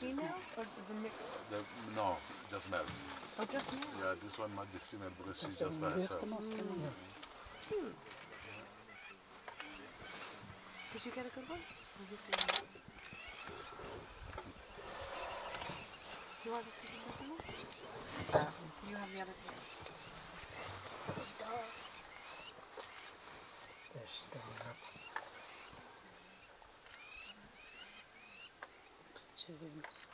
females or the mixed? The, no, just males. Oh, just males. Yeah, this one might be female because she's just by herself. Did you get a good one? Let me see. Do you want to see this one? You have the other pair. They're still up. Two.